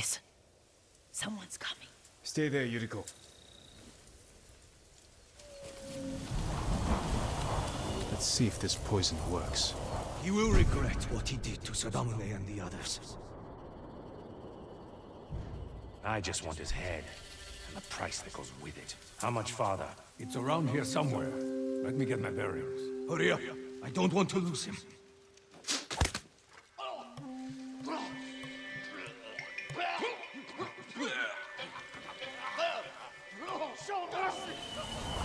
Listen. Someone's coming. Stay there, Yuriko. Let's see if this poison works. He will regret what he did to Sadamune and the others. I just want his head, and the price that goes with it. How much farther? It's around here somewhere. Let me get my bearings. Hurry up. I don't want to lose him. 笑他死。